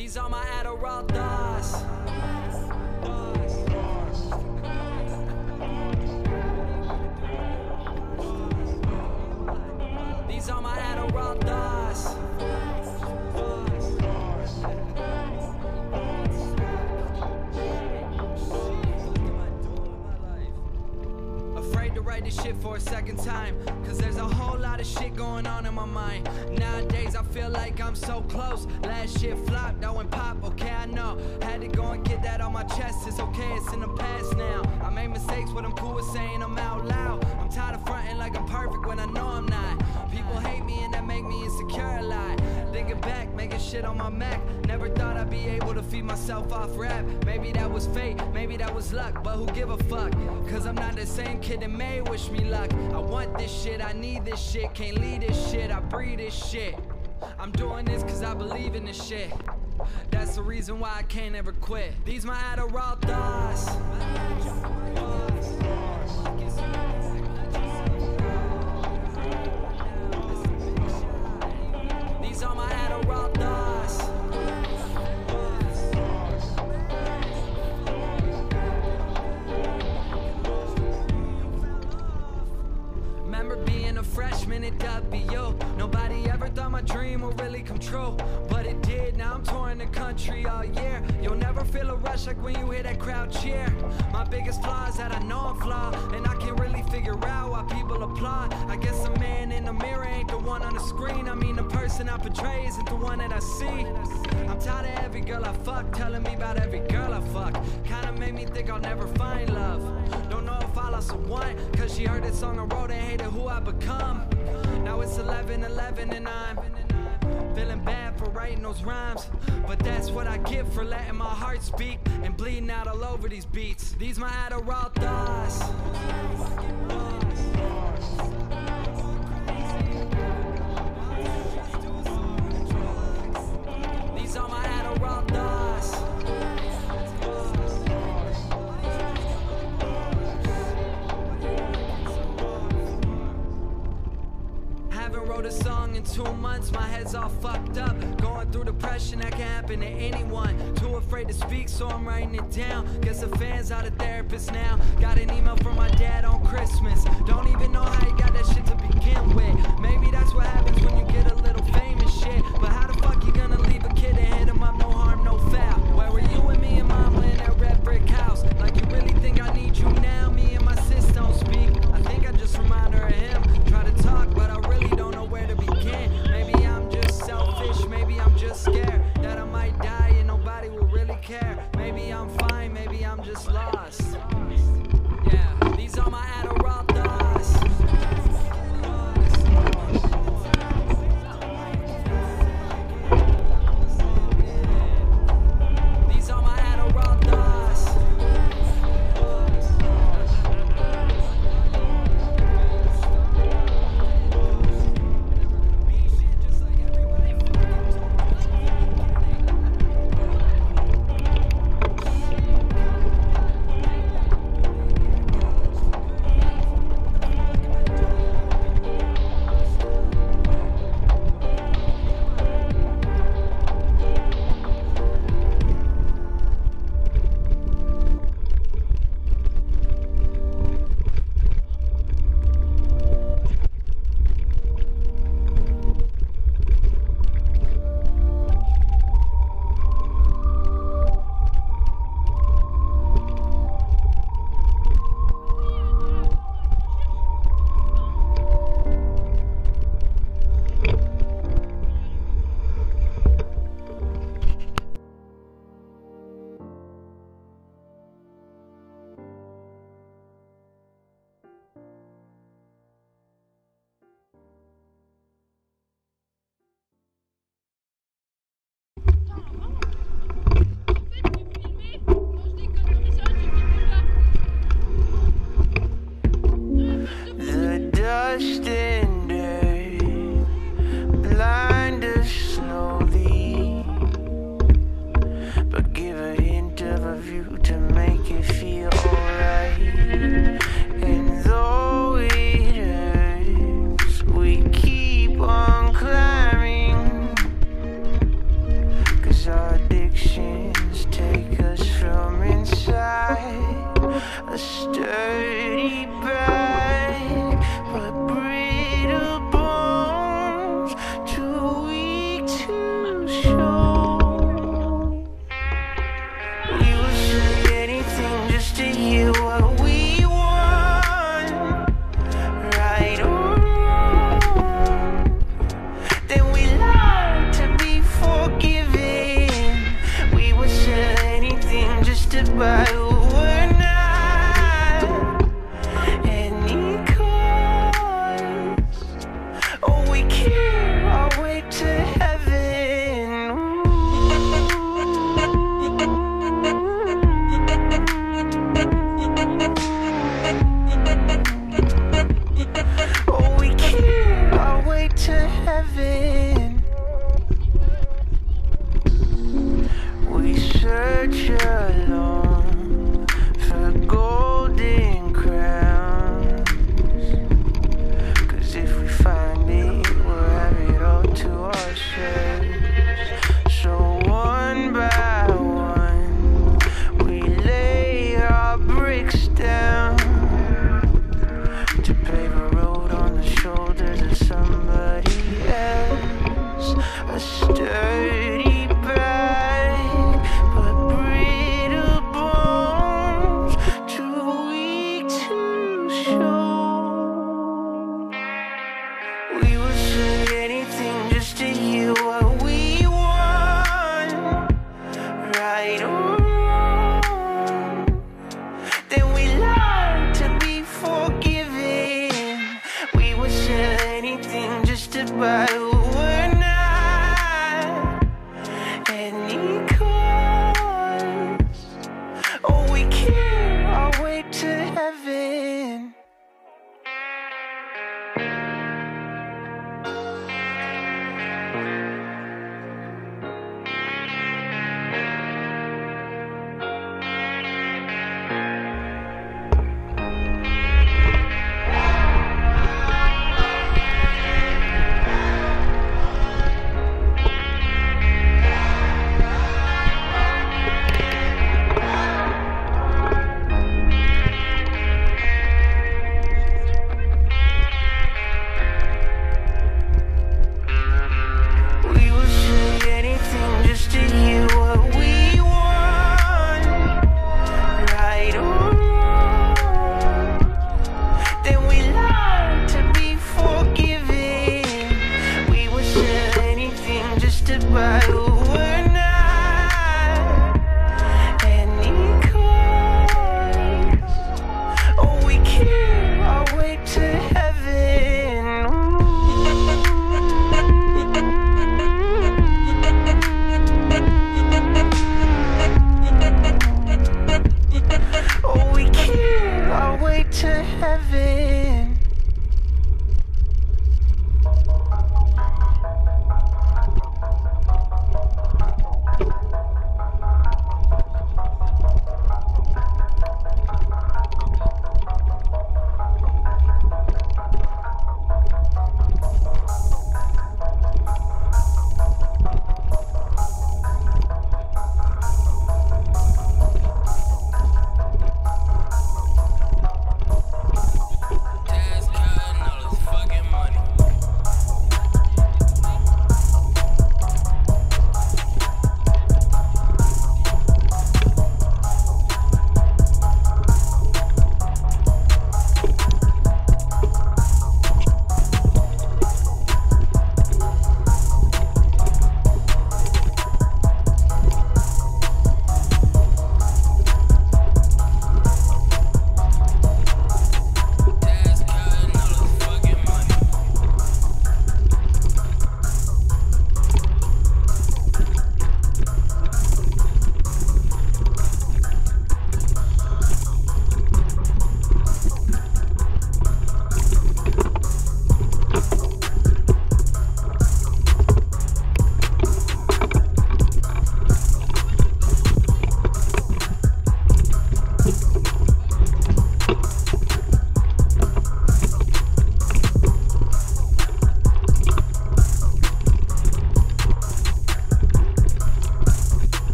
These are my Adderall thoughts. I'm so close. Last shit flopped, that went pop, okay, I know. Had to go and get that on my chest. It's okay, it's in the past now. I made mistakes, but I'm cool with saying I'm out loud. I'm tired of fronting like I'm perfect when I know I'm not. People hate me and that make me insecure a lot. Thinking back, making shit on my Mac. Never thought I'd be able to feed myself off rap. Maybe that was fate, maybe that was luck, but who give a fuck? Cause I'm not the same kid that may wish me luck. I want this shit, I need this shit, can't leave this shit, I breathe this shit. I'm doing this cause I believe in this shit. That's the reason why I can't ever quit. These my Adderall thoughts. Freshman at W. Nobody ever thought my dream would really come true. But it did, now I'm touring the country all year. You'll never feel a rush like when you hear that crowd cheer. My biggest flaw is that I know I'm flawed. And I can't really figure out why people applaud. I guess the man the mirror ain't the one on the screen. I mean, the person I portray isn't the one that I see. I'm tired of every girl I fuck telling me about every girl I fuck. Kinda made me think I'll never find love. Don't know if I lost a one, cause she heard this song I wrote and hated who I become. Now it's 11 11 and I'm feeling bad for writing those rhymes. But that's what I get for letting my heart speak and bleeding out all over these beats. These my Adderall thoughts. Happen to anyone. Too afraid to speak, so I'm writing it down. Guess the fans are the therapist now. Just lost. back.